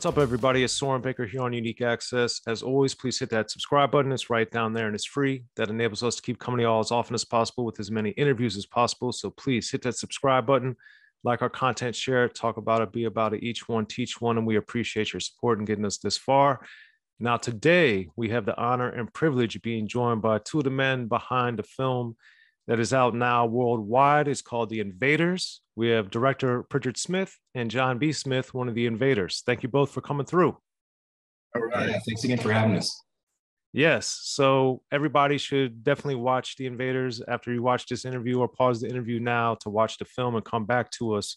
What's up, everybody? It's Soren Baker here on Unique Access. As always, please hit that subscribe button. It's right down there and it's free. That enables us to keep coming to y'all as often as possible with as many interviews as possible. So please hit that subscribe button, like our content, share it, talk about it, be about it, each one, teach one. And we appreciate your support in getting us this far. Now, today, we have the honor and privilege of being joined by two of the men behind the film that is out now worldwide. It's called The Invaders. We have director Prichard Smith and John B. Smith, one of the invaders. Thank you both for coming through. All right. Thanks again for having us. Yes. So everybody should definitely watch The Invaders after you watch this interview or pause the interview now to watch the film and come back to us.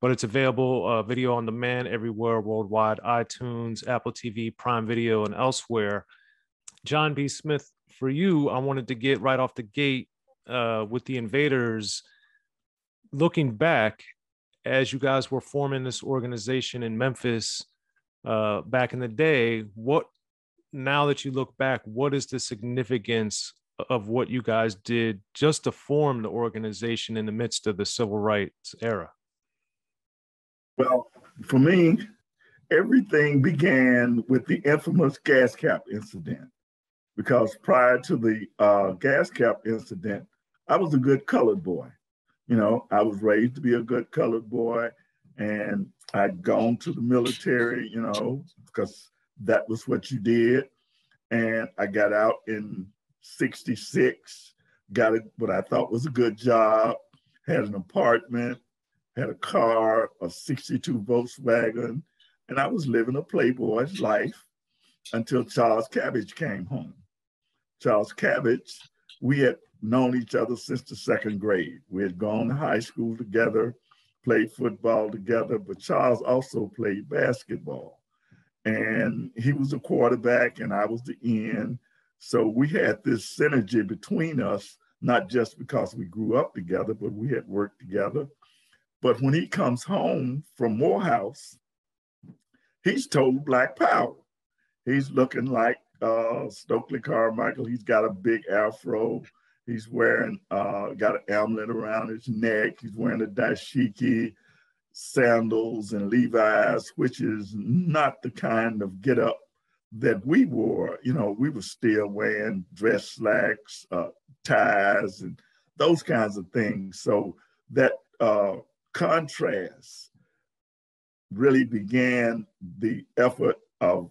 But it's available uh, video on demand everywhere worldwide iTunes, Apple TV, Prime Video, and elsewhere. John B. Smith, for you, I wanted to get right off the gate uh, with the invaders looking back as you guys were forming this organization in memphis uh, back in the day what now that you look back what is the significance of what you guys did just to form the organization in the midst of the civil rights era? Well for me everything began with the infamous gas cap incident because prior to the uh, gas cap incident I was a good colored boy. You know, I was raised to be a good colored boy, and I'd gone to the military, you know, because that was what you did. And I got out in 66, got what I thought was a good job, had an apartment, had a car, a 62 Volkswagen, and I was living a playboy's life until Charles Cabbage came home. Charles Cabbage, we had known each other since the second grade. We had gone to high school together, played football together, but Charles also played basketball. And he was a quarterback and I was the end. So we had this synergy between us, not just because we grew up together, but we had worked together. But when he comes home from Morehouse, he's told Black Power. He's looking like uh, Stokely Carmichael. He's got a big afro. He's wearing, uh, got an amulet around his neck. He's wearing a dashiki, sandals, and Levi's, which is not the kind of get up that we wore. You know, we were still wearing dress slacks, uh, ties, and those kinds of things. So that uh, contrast really began the effort of,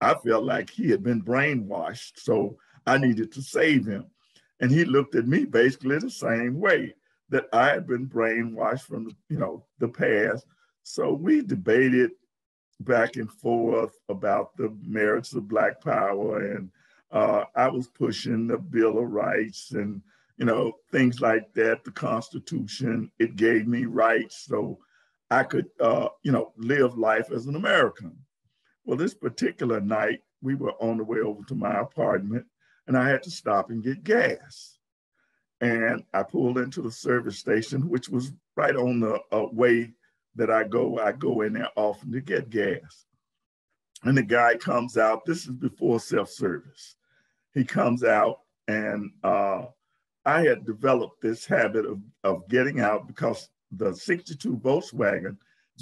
I felt like he had been brainwashed. So I needed to save him. And he looked at me basically the same way that I had been brainwashed from you know, the past. So we debated back and forth about the merits of Black Power, and uh, I was pushing the Bill of Rights and you know things like that. The Constitution it gave me rights, so I could uh, you know live life as an American. Well, this particular night we were on the way over to my apartment, and I had to stop and get gas. And I pulled into the service station, which was right on the uh, way that I go. I go in there often to get gas. And the guy comes out, this is before self service. He comes out, and uh, I had developed this habit of, of getting out because the 62 Volkswagen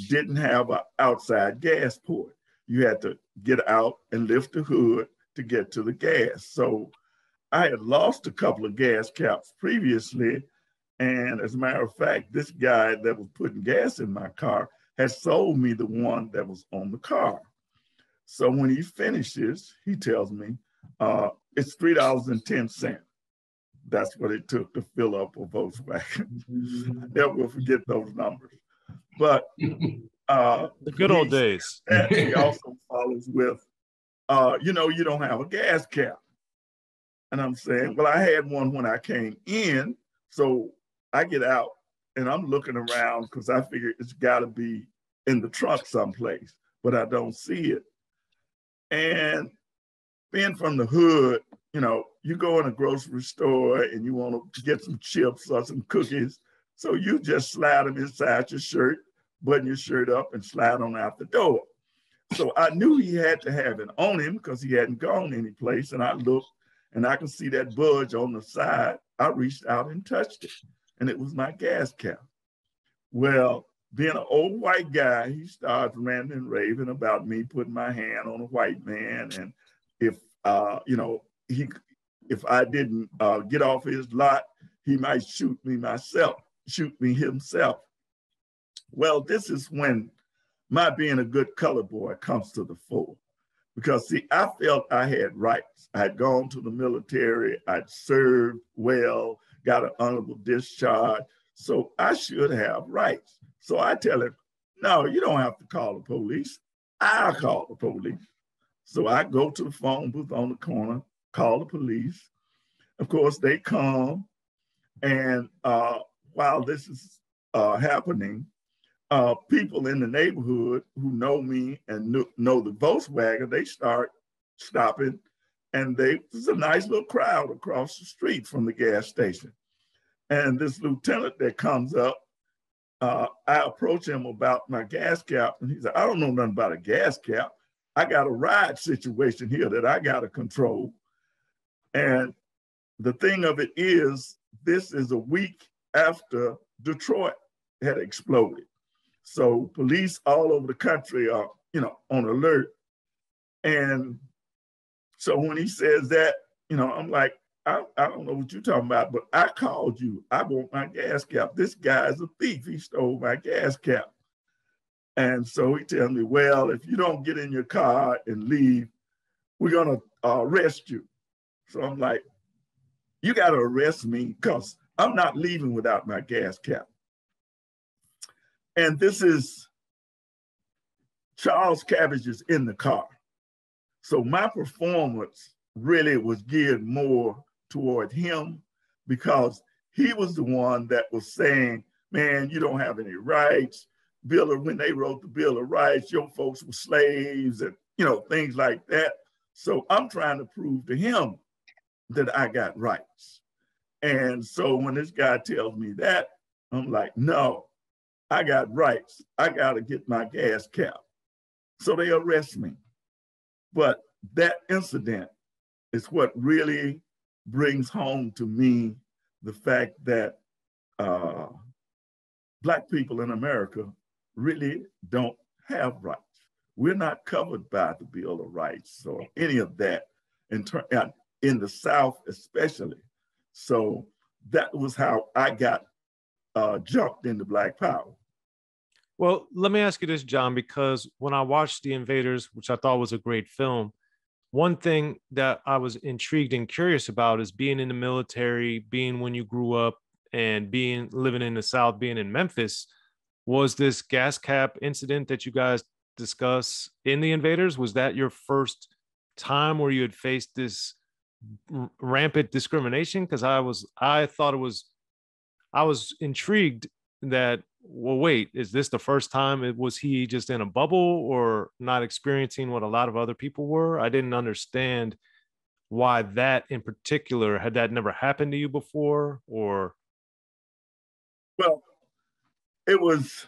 didn't have an outside gas port. You had to get out and lift the hood to get to the gas. So I had lost a couple of gas caps previously. And as a matter of fact, this guy that was putting gas in my car had sold me the one that was on the car. So when he finishes, he tells me uh, it's $3.10. That's what it took to fill up a Volkswagen. I never will forget those numbers. But uh, the good old days. he also follows with uh, you know, you don't have a gas cap. And I'm saying, well, I had one when I came in. So I get out and I'm looking around because I figure it's got to be in the trunk someplace, but I don't see it. And being from the hood, you know, you go in a grocery store and you want to get some chips or some cookies. So you just slide them inside your shirt, button your shirt up, and slide on out the door. So I knew he had to have it on him because he hadn't gone anyplace. And I looked and I could see that budge on the side. I reached out and touched it, and it was my gas cap. Well, being an old white guy, he starts ranting and raving about me putting my hand on a white man, and if uh, you know he, if I didn't uh, get off his lot, he might shoot me myself, shoot me himself. Well, this is when my being a good color boy comes to the fore. Because see, I felt I had rights. I had gone to the military, I'd served well, got an honorable discharge. So I should have rights. So I tell him, no, you don't have to call the police. I'll call the police. So I go to the phone booth on the corner, call the police. Of course, they come. And uh, while this is uh, happening, uh, people in the neighborhood who know me and kn- know the Volkswagen, they start stopping. And they, there's a nice little crowd across the street from the gas station. And this lieutenant that comes up, uh, I approach him about my gas cap, and he said, I don't know nothing about a gas cap. I got a ride situation here that I got to control. And the thing of it is, this is a week after Detroit had exploded. So police all over the country are, you know, on alert. And so when he says that, you know, I'm like, I, I don't know what you're talking about, but I called you. I want my gas cap. This guy's a thief. He stole my gas cap. And so he tells me, well, if you don't get in your car and leave, we're going to uh, arrest you. So I'm like, you got to arrest me because I'm not leaving without my gas cap. And this is Charles Cabbage is in the car. So my performance really was geared more toward him because he was the one that was saying, man, you don't have any rights. Bill of, when they wrote the Bill of Rights, your folks were slaves and you know, things like that. So I'm trying to prove to him that I got rights. And so when this guy tells me that, I'm like, no, I got rights. I got to get my gas cap. So they arrest me. But that incident is what really brings home to me the fact that uh, Black people in America really don't have rights. We're not covered by the Bill of Rights or any of that in, ter- in the South, especially. So that was how I got uh, jumped into Black Power. Well, let me ask you this, John, because when I watched The Invaders, which I thought was a great film, one thing that I was intrigued and curious about is being in the military, being when you grew up, and being living in the South, being in Memphis. Was this gas cap incident that you guys discuss in The Invaders? Was that your first time where you had faced this rampant discrimination? Because I was, I thought it was, I was intrigued that well wait is this the first time it was he just in a bubble or not experiencing what a lot of other people were? I didn't understand why that in particular had that never happened to you before or? Well it was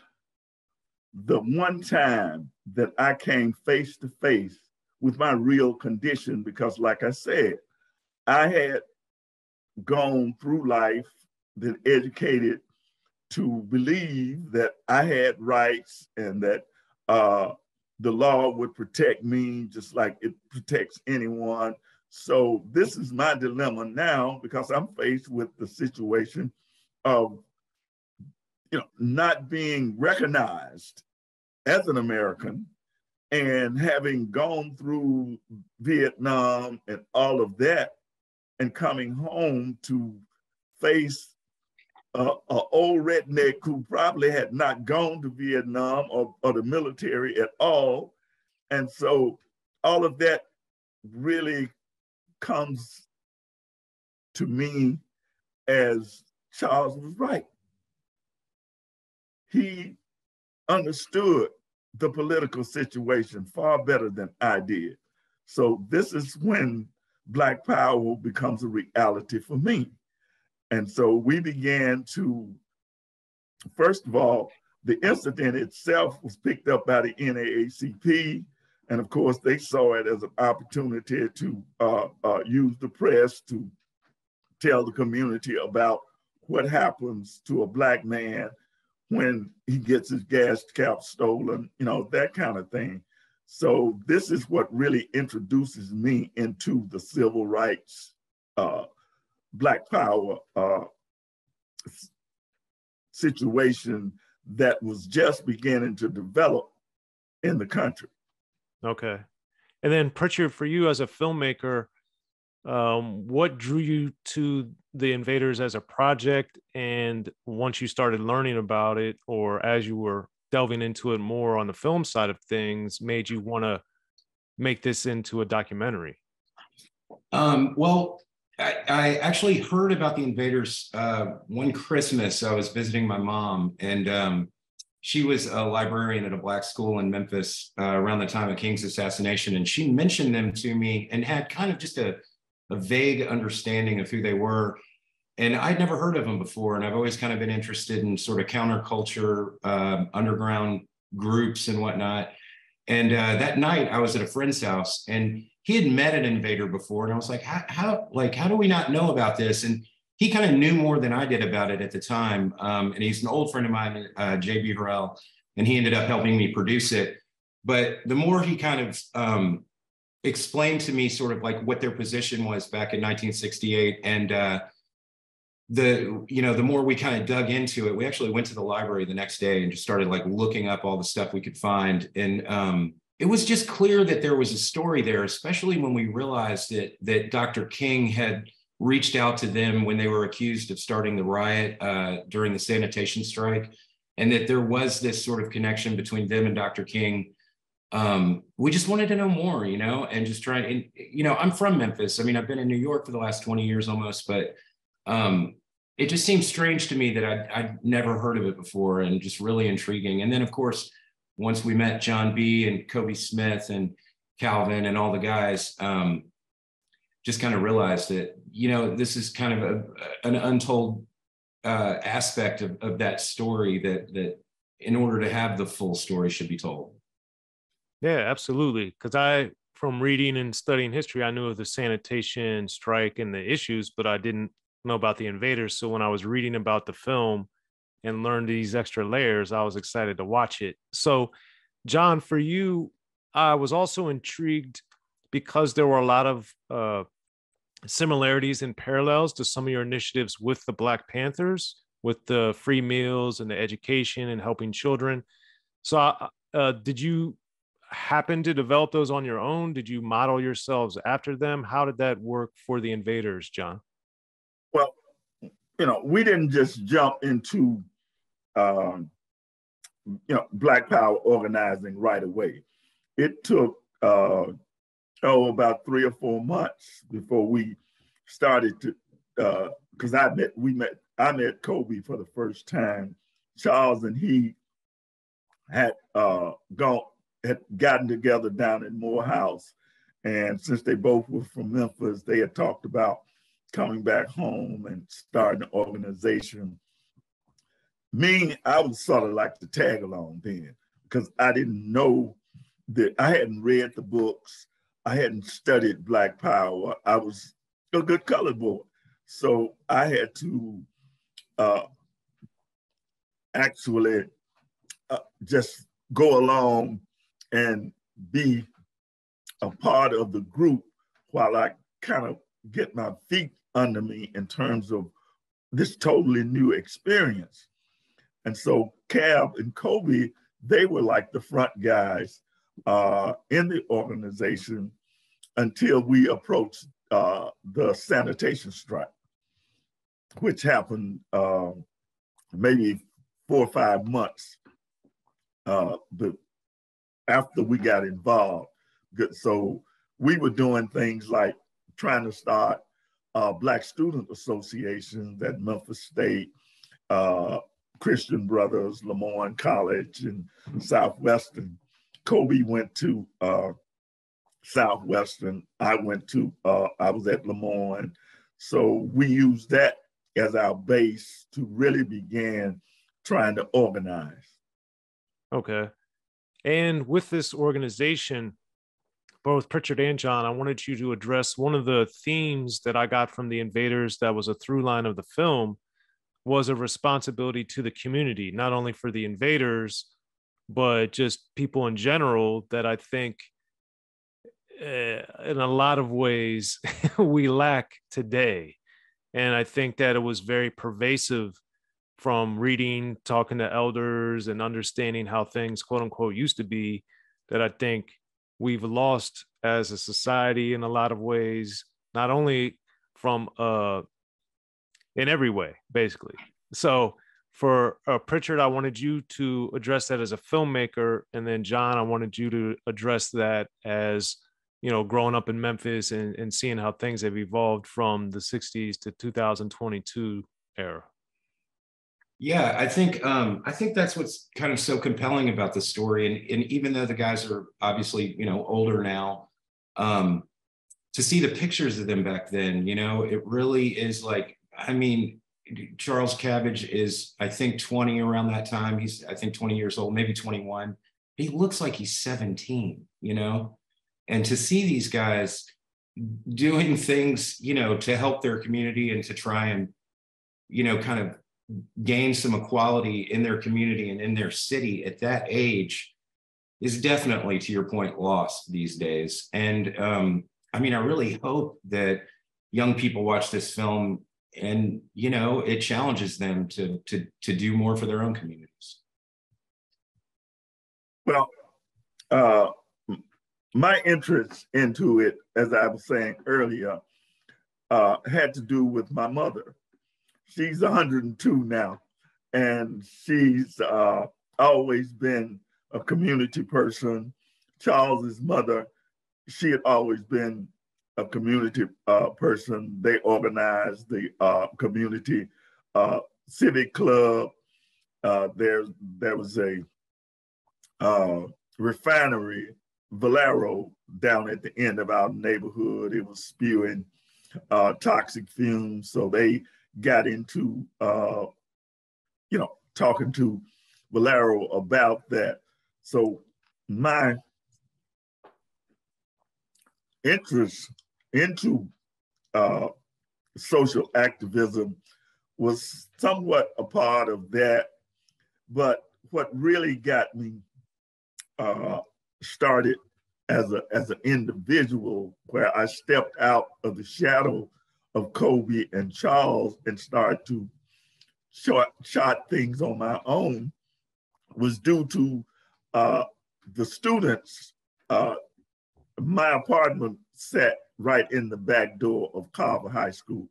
the one time that i came face to face with my real condition because like i said i had gone through life been educated to believe that I had rights and that uh, the law would protect me just like it protects anyone. So this is my dilemma now because I'm faced with the situation of you know not being recognized as an American and having gone through Vietnam and all of that and coming home to face uh, an old redneck who probably had not gone to Vietnam or, or the military at all. And so all of that really comes to me as Charles was right. He understood the political situation far better than I did. So this is when Black Power becomes a reality for me. And so we began to, first of all, the incident itself was picked up by the NAACP. And of course, they saw it as an opportunity to uh, uh, use the press to tell the community about what happens to a Black man when he gets his gas cap stolen, you know, that kind of thing. So this is what really introduces me into the civil rights, uh, Black Power uh, situation that was just beginning to develop in the country. Okay. And then Prichard, for you as a filmmaker, um, what drew you to the invaders as a project and once you started learning about it or as you were delving into it more on the film side of things made you want to make this into a documentary um, well I, actually heard about the invaders uh, one christmas i was visiting my mom and um, she was a librarian at a black school in memphis uh, around the time of king's assassination and she mentioned them to me and had kind of just a a vague understanding of who they were. And I'd never heard of them before. And I've always kind of been interested in sort of counterculture, uh, underground groups and whatnot. And uh, that night I was at a friend's house and he had met an invader before. And I was like, how, how like, how do we not know about this? And he kind of knew more than I did about it at the time. Um, and he's an old friend of mine, uh, JB Harrell, and he ended up helping me produce it. But the more he kind of um, explained to me sort of like what their position was back in 1968 and uh, the you know the more we kind of dug into it we actually went to the library the next day and just started like looking up all the stuff we could find and um, it was just clear that there was a story there especially when we realized that that dr king had reached out to them when they were accused of starting the riot uh, during the sanitation strike and that there was this sort of connection between them and dr king um, we just wanted to know more, you know, and just try and, you know, I'm from Memphis. I mean, I've been in New York for the last 20 years almost, but um, it just seems strange to me that I'd, I'd never heard of it before and just really intriguing. And then, of course, once we met John B. and Coby Smith and Calvin and all the guys, um, just kind of realized that, you know, this is kind of a, an untold uh, aspect of, of that story that, that in order to have the full story should be told. Yeah, absolutely. Because I, from reading and studying history, I knew of the sanitation strike and the issues, but I didn't know about the invaders. So when I was reading about the film and learn these extra layers, I was excited to watch it. So, John, for you, I was also intrigued because there were a lot of uh, similarities and parallels to some of your initiatives with the Black Panthers, with the free meals and the education and helping children. So, uh, did you happen to develop those on your own? Did you model yourselves after them? How did that work for the invaders, John? Well, you know, we didn't just jump into, um, you know, Black Power organizing right away. It took, uh, oh, about three or four months before we started to, because uh, I met, we met, I met Coby for the first time. Charles and he had uh, gone had gotten together down in Morehouse. And since they both were from Memphis, they had talked about coming back home and starting an organization. Me, I was sort of like the tag along then because I didn't know that I hadn't read the books. I hadn't studied Black Power. I was a good colored boy. So I had to uh, actually uh, just go along and be a part of the group while I kind of get my feet under me in terms of this totally new experience. And so Cab and Coby, they were like the front guys uh, in the organization until we approached uh, the sanitation strike, which happened uh, maybe four or five months uh, after we got involved. So we were doing things like trying to start uh, Black Student Associations at Memphis State, uh, Christian Brothers, Lemoyne College, and Southwestern. Coby went to uh, Southwestern. I went to, uh, I was at Lemoyne. So we used that as our base to really begin trying to organize. Okay. And with this organization, both Prichard and John, I wanted you to address one of the themes that I got from the invaders that was a through line of the film was a responsibility to the community, not only for the invaders, but just people in general that I think uh, in a lot of ways we lack today. And I think that it was very pervasive from reading, talking to elders, and understanding how things, quote unquote, used to be, that I think we've lost as a society in a lot of ways, not only from uh in every way, basically. So for uh, Prichard, I wanted you to address that as a filmmaker, and then John, I wanted you to address that as you know, growing up in Memphis and, and seeing how things have evolved from the 60s to 2022 era. Yeah, I think um, I think that's what's kind of so compelling about the story. And, and even though the guys are obviously, you know, older now, um, to see the pictures of them back then, you know, it really is like, I mean, Charles Cabbage is, I think, 20 around that time. He's, I think, 20 years old, maybe 21. He looks like he's 17, you know? And to see these guys doing things, you know, to help their community and to try and, you know, kind of gain some equality in their community and in their city at that age is definitely, to your point, lost these days. And um, I mean, I really hope that young people watch this film and you know it challenges them to to to do more for their own communities. Well, uh, my interest into it, as I was saying earlier, uh, had to do with my mother. She's 102 now, and she's uh, always been a community person. Charles's mother, she had always been a community uh, person. They organized the uh, community uh, civic club. Uh, there, there was a refinery Valero down at the end of our neighborhood. It was spewing uh, toxic fumes. So they got into, uh, you know, talking to Valero about that. So my interest into uh, social activism was somewhat a part of that. But what really got me uh, started as a as an individual where I stepped out of the shadow of Coby and Charles and started to short shot things on my own was due to uh, the students. Uh, my apartment sat right in the back door of Carver High School.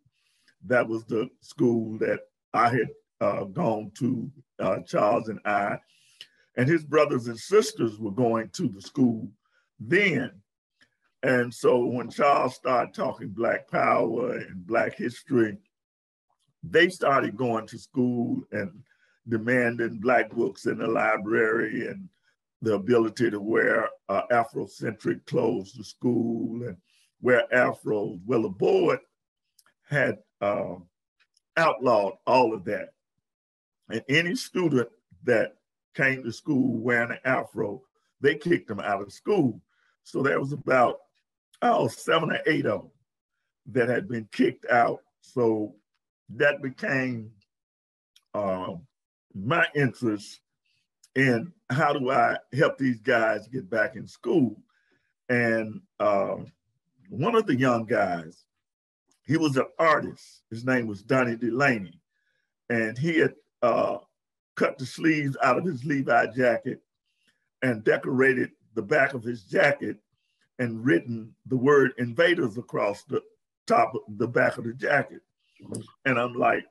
That was the school that I had uh, gone to, uh, Charles and I, and his brothers and sisters were going to the school then. And so when Charles started talking Black Power and Black history, they started going to school and demanding Black books in the library and the ability to wear uh, Afrocentric clothes to school and wear afros. Well, the board had uh, outlawed all of that. And any student that came to school wearing an afro, they kicked them out of school. So there was about, oh, seven or eight of them that had been kicked out. So that became uh, my interest in how do I help these guys get back in school. And uh, one of the young guys, he was an artist. His name was Donnie Delaney. And he had uh, cut the sleeves out of his Levi jacket and decorated the back of his jacket and written the word invaders across the top of the back of the jacket. And I'm like,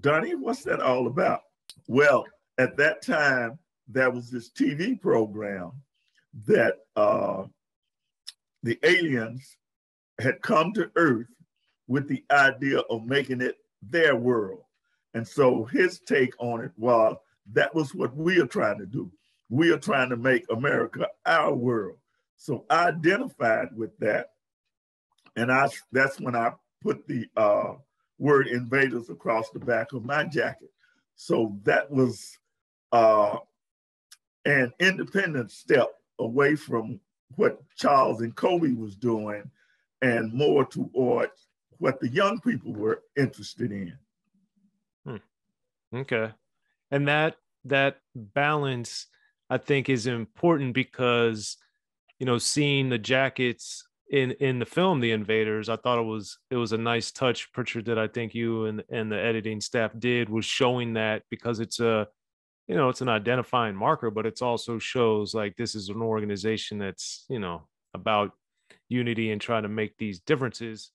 Donnie, what's that all about? Well, at that time, there was this TV program that uh, the aliens had come to Earth with the idea of making it their world. And so his take on it was that was what we are trying to do. We are trying to make America our world. So I identified with that. And I that's when I put the uh, word invaders across the back of my jacket. So that was uh, an independent step away from what Charles and Coby was doing and more towards what the young people were interested in. Hmm. Okay. And that that balance I think is important because you know seeing the jackets in in the film The Invaders, I thought it was it was a nice touch Prichard that I think you and and the editing staff did was showing that because it's a you know it's an identifying marker but it also shows like this is an organization that's you know about unity and trying to make these differences